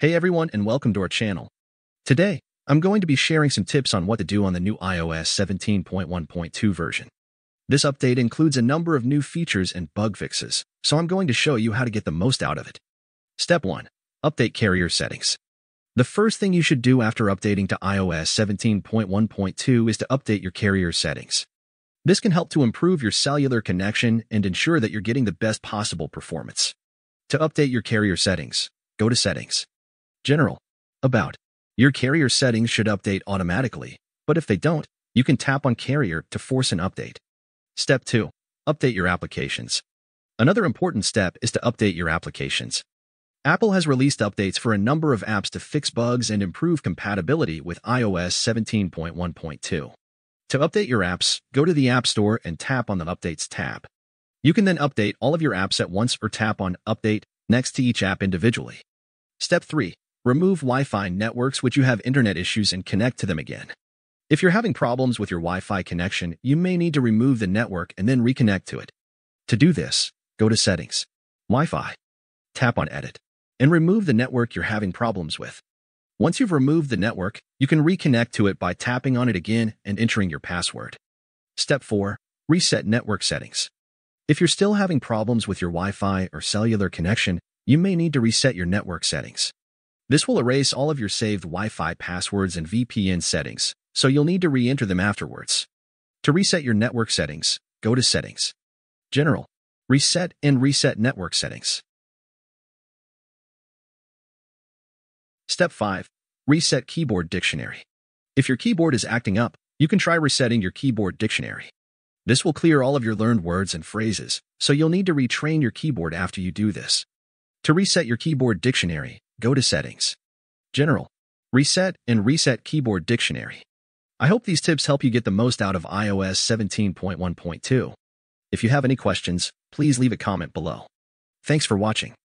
Hey everyone and welcome to our channel. Today, I'm going to be sharing some tips on what to do on the new iOS 17.1.2 version. This update includes a number of new features and bug fixes, so I'm going to show you how to get the most out of it. Step 1. Update carrier settings. The first thing you should do after updating to iOS 17.1.2 is to update your carrier settings. This can help to improve your cellular connection and ensure that you're getting the best possible performance. To update your carrier settings, go to Settings. General. About. Your carrier settings should update automatically, but if they don't, you can tap on Carrier to force an update. Step 2. Update your applications. Another important step is to update your applications. Apple has released updates for a number of apps to fix bugs and improve compatibility with iOS 17.1.2. To update your apps, go to the App Store and tap on the Updates tab. You can then update all of your apps at once or tap on Update next to each app individually. Step 3. Remove Wi-Fi networks which you have internet issues and connect to them again. If you're having problems with your Wi-Fi connection, you may need to remove the network and then reconnect to it. To do this, go to Settings, Wi-Fi, tap on Edit, and remove the network you're having problems with. Once you've removed the network, you can reconnect to it by tapping on it again and entering your password. Step 4. Reset network settings. If you're still having problems with your Wi-Fi or cellular connection, you may need to reset your network settings. This will erase all of your saved Wi-Fi passwords and VPN settings, so you'll need to re-enter them afterwards. To reset your network settings, go to Settings, General, Reset and Reset Network Settings. Step 5. Reset Keyboard Dictionary. If your keyboard is acting up, you can try resetting your keyboard dictionary. This will clear all of your learned words and phrases, so you'll need to retrain your keyboard after you do this. To reset your keyboard dictionary, go to Settings, General, Reset and Reset Keyboard Dictionary. I hope these tips help you get the most out of iOS 17.1.2. If you have any questions, please leave a comment below. Thanks for watching.